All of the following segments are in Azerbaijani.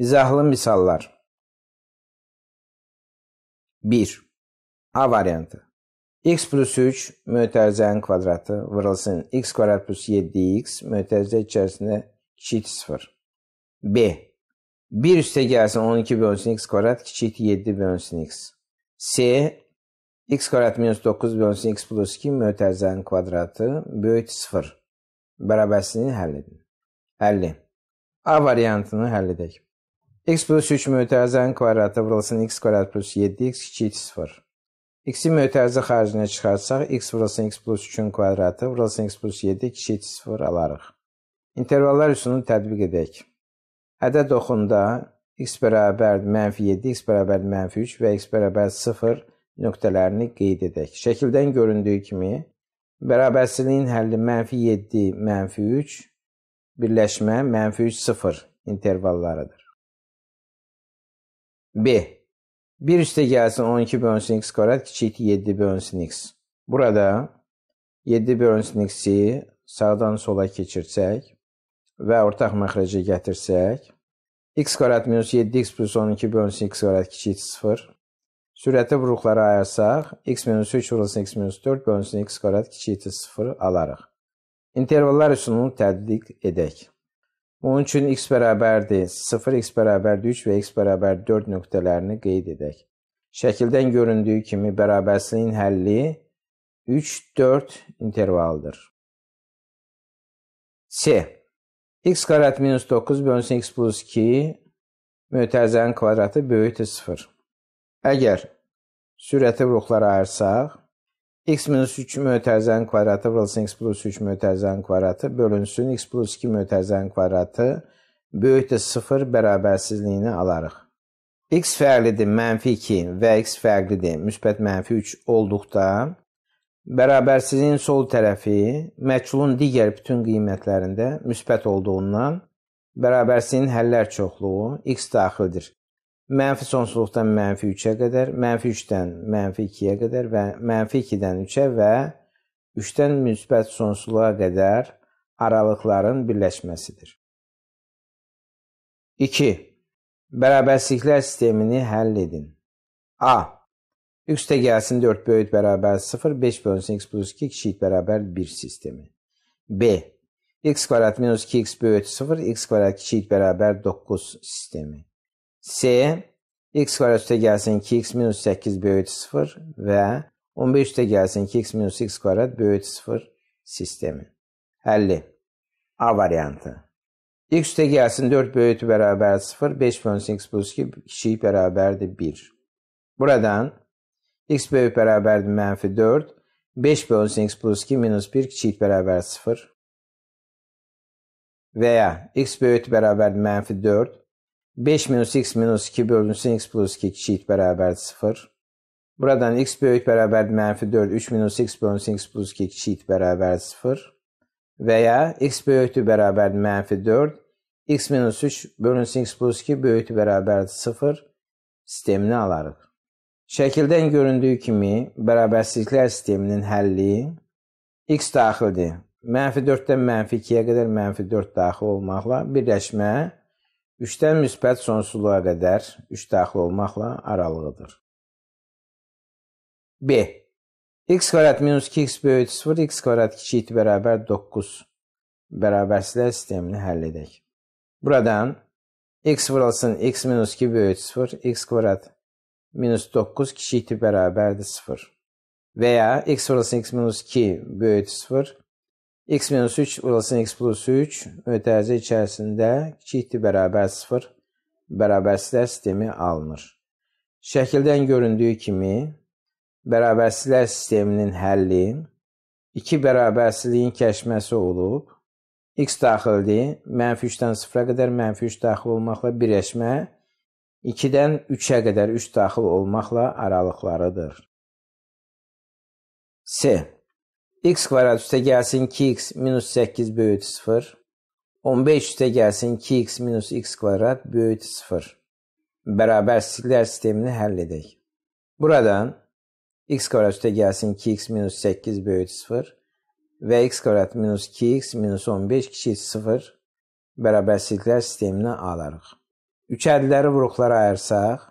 İzahlı misallar 1. A variantı. x plus 3 mütərizənin kvadratı vurulsun x kvadrat plus 7x mütərizə içərisində kiçik 0. B. 1 üstə gəlsin 12 bölünsün x kvadrat kiçik 7 bölünsün x. C. x kvadrat minus 9 bölünsün x plus 2 mütərizənin kvadratı böyük 0. Bərabərsizliyi həll edin. 50. A variantını həll edək. X plus 3 mütərizənin kvadratı vurulsun x kvadrat plus 7x kiçik 0. x-i mütərizə xaricinə çıxarsaq, x vurulsun x plus 3-ün kvadratı vurulsun x plus 7 kiçik 0 alarıq. İntervallar üsulunu tətbiq edək. Ədəd oxunda x bərabər mənfi 7, x bərabər mənfi 3 və x bərabər 0 nöqtələrini qeyd edək. Şəkildən göründüyü kimi, bərabərsizliyin həlli mənfi 7, mənfi 3, birləşmə mənfi 3, 0 intervallarıdır. B. 1 üstə gəlsin 12 bölünsün x kvadrat kiçikdir 7 bölünsün x. Burada 7 bölünsün x-i sağdan sola keçirsək və ortaq məxrəcə gətirsək, x kvadrat minus 7x plus 12 bölünsün x kvadrat kiçikdir 0. Sürəti vuruqlara ayarsaq, x minus 3 vurulsun x minus 4 bölünsün x kvadrat kiçikdir 0 alarıq. İntervallar üsulunu tətbiq edək. Bunun üçün x bərabərdir 0, x bərabərdir 3 və x bərabər 4 nöqtələrini qeyd edək. Şəkildən göründüyü kimi bərabərsizliyin həlli 3, 4 intervaldır. C. x kvadrat minus 9 bölünsün x plus 2 mötərizənin kvadratı böyükdür 0. Əgər sürəti vuruqlara ayırsaq, x minus 3 mötərizənin kvadratı vurulsun x plus 3 mötərizənin kvadratı bölünsün x plus 2 mötərizənin kvadratı böyükdür 0 bərabərsizliyini alarıq. x fərqlidir mənfi 2 və x fərqlidir müsbət mənfi 3 olduqda bərabərsizliyin sol tərəfi məchulun digər bütün qiymətlərində müsbət olduğundan bərabərsizliyin həllər çoxluğu x daxildir. Mənfi sonsuzluqdan mənfi 3-ə qədər, mənfi 3-dən mənfi 2-yə qədər və mənfi 2-dən 3-ə və 3-dən müsbət sonsuzluğa qədər aralıqların birləşməsidir. 2. Bərabərsizliklər sistemini həll edin. A. X gəlsin 4 böyük bərabər 0, 5 bölünsün x plus 2 kiçik bərabər 1 sistemi. B. x kvadrat minus 2x böyük 0, x kvadrat kiçik bərabər 9 sistemi. C x kvadrat üstə gəlsin 2x minus 8 böyük 0 və 15 üstə gəlsin 2x minus x kvadrat böyük 0 sistemi. Həlli. A variantı. x üstə gəlsin 4 böyük bərabər 0, 5 bölünsün x plus 2 kiçik bərabərdir 1. Buradan x böyük bərabərdir mənfi 4, 5 bölünsün x plus 2 minus 1 kiçik bərabər 0 və ya x böyük bərabərdir mənfi 4, 5 minus x minus 2 bölünsün x plus 2 kiçik bərabər 0. Buradan x böyük bərabər mənfi 4, 3 minus x bölünsün x plus 2 kiçik bərabər 0. Və ya x böyükdür bərabər mənfi 4, x minus 3 bölünsün x plus 2 böyükdür bərabər 0 sistemini alarıq. Şəkildən göründüyü kimi bərabərsizliklər sisteminin həlli x daxildir. Mənfi 4-dən mənfi 2-yə qədər mənfi 4 daxil olmaqla birləşmə 3-dən müsbət sonsuzluğa qədər 3 daxil olmaqla aralığıdır. B. x kvadrat minus 2x böyük 0, x kvadrat kiçik bərabər 9 bərabərsizlər sistemini həll edək. Buradan x vurulsun x minus 2 böyük 0, x kvadrat minus 9 kiçikdir bərabərdir 0. Və ya x vurulsun x minus 2 böyük 0, x minus 3 vurulsun x plus 3 mötərizə içərisində kiçikdir bərabər 0 bərabərsizlər sistemi alınır. Şəkildən göründüyü kimi bərabərsizlər sisteminin həlli 2 bərabərsizliyin kəşməsi olub. x daxildir. Mənfi 3-dən 0-a qədər mənfi 3 daxil olmaqla birləşmə 2-dən 3-ə qədər 3 daxil olmaqla aralıqlarıdır. C x kvadrat üstə gəlsin 2x minus 8 böyüt 0. 15 üstə gəlsin 2x minus x kvadrat böyüt 0. Bərabərsizliklər sistemini həll edək. Buradan x kvadrat üstə gəlsin 2x minus 8 böyüt 0 və x kvadrat minus 2x minus 15 kiçik 0 bərabərsizliklər sistemini alarıq. Üç ədləri vuruqlara ayırsaq,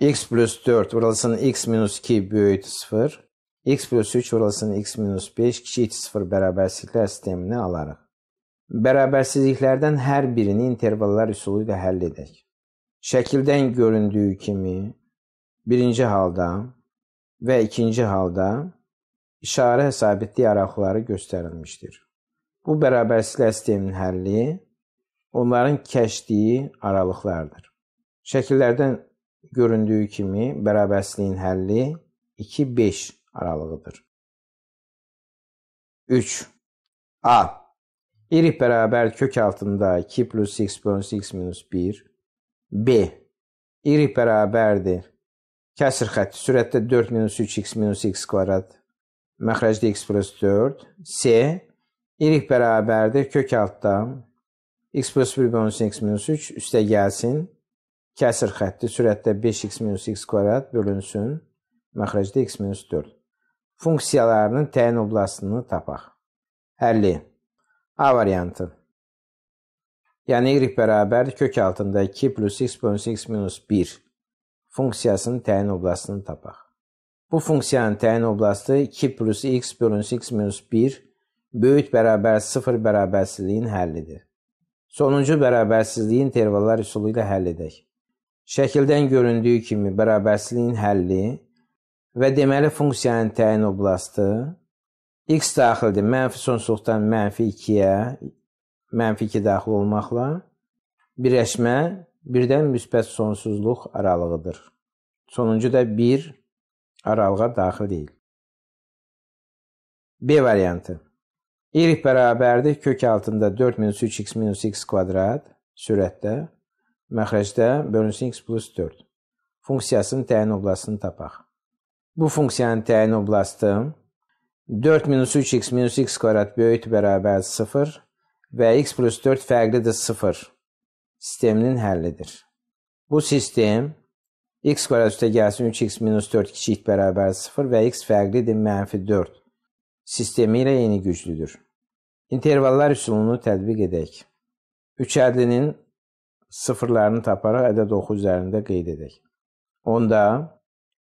x plus 4 vurulsun x minus 2 böyük 0, x plus 3 vurulsun x minus 5 kiçik 0 bərabərsizliklər sistemini alarıq. Bərabərsizliklərdən hər birini intervallar üsulu ilə həll edək. Şəkildən göründüyü kimi birinci halda və ikinci halda işarə sabitliyi araqları göstərilmişdir. Bu bərabərsizliklər sisteminin həlli onların kəşdiyi aralıqlardır. Şəkillərdən göründüyü kimi bərabərsizliyin həlli 2-5 aralığıdır. 3. A. Y bərabər kök altında 2 plus x bölünsün x minus 1. B. Y bərabərdir. Kəsir xətti sürətdə 4 minus 3x minus x kvadrat. Məxrəcdə x plus 4. C. Y bərabərdir kök altda x plus 1 bölünsün x minus 3 üstə gəlsin. Kəsir xətti sürətdə 5x minus x kvadrat bölünsün. Məxrəcdə x minus 4. Funksiyalarının təyin oblastını tapaq. Həlli. A variantı. Yəni y bərabər kök altında 2 plus x bölünsün x minus 1 funksiyasının təyin oblastını tapaq. Bu funksiyanın təyin oblastı 2 plus x bölünsün x minus 1 böyük bərabər 0 bərabərsizliyin həllidir. Sonuncu bərabərsizliyi intervallar üsulu ilə həll edək. Şəkildən göründüyü kimi bərabərsizliyin həlli və deməli funksiyanın təyin oblastı x daxildir. Mənfi sonsuzluqdan mənfi 2-yə mənfi 2 daxil olmaqla birləşmə birdən müsbət sonsuzluq aralığıdır. Sonuncu da 1 aralığa daxil deyil. B variantı. Y bərabərdir kök altında 4 minus 3x minus x kvadrat sürətdə məxrəcdə bölünsün x plus 4. Funksiyasının təyin oblastını tapaq. Bu funksiyanın təyin oblastı 4 minus 3x minus x kvadrat böyükdür bərabər 0 və x plus 4 fərqlidir 0 sisteminin həllidir. Bu sistem x kvadrat üstə gəlsin 3x minus 4 kiçik bərabər 0 və x fərqlidir mənfi 4 sistemi ilə eyni güclüdür. İntervallar üsulunu tətbiq edək. Üç ədlinin sıfırlarını taparaq ədəd oxu üzərində qeyd edək. Onda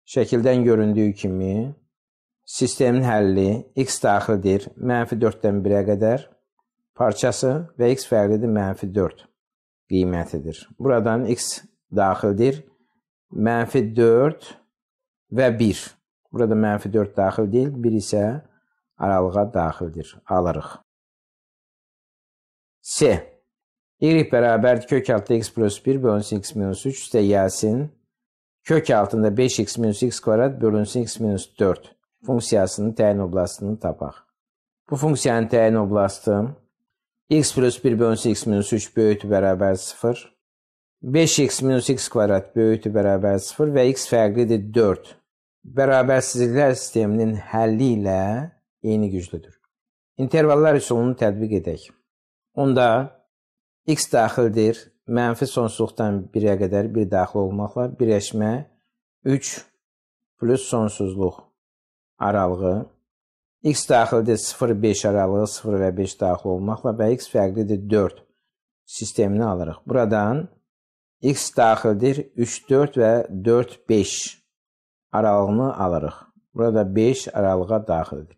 şəkildən göründüyü kimi sistemin həlli x daxildir mənfi 4-dən 1-ə qədər parçası və x fərqlidir mənfi 4 qiymətidir. Buradan x daxildir mənfi 4 və 1. Burada mənfi 4 daxil deyil, 1 isə aralığa daxildir. Alırıq. C. Y bərabər kök altında x plus 1 bölünsün x minus 3 üstə gəlsin. Kök altında 5x minus x kvadrat bölünsün x minus 4 funksiyasının təyin oblastını tapaq. Bu funksiyanın təyin oblastı x plus 1 bölünsün x minus 3 böyükdür bərabər 0. 5x minus x kvadrat böyükdür bərabər 0 və x fərqlidir 4. Bərabərsizliklər sisteminin həlli ilə eyni güclüdür. İntervallar üsulunu tətbiq edək. Onda x daxildir, mənfi sonsuzluqdan 1-ə qədər 1 daxil olmaqla birləşmə 3 plus sonsuzluq aralığı x daxildir 0-5 aralığı 0 və 5 daxil olmaqla və x fərqlidir 4 sistemini alırıq. Buradan x daxildir 3-4 və 4-5 aralığını alırıq. Burada 5 aralığa daxildir.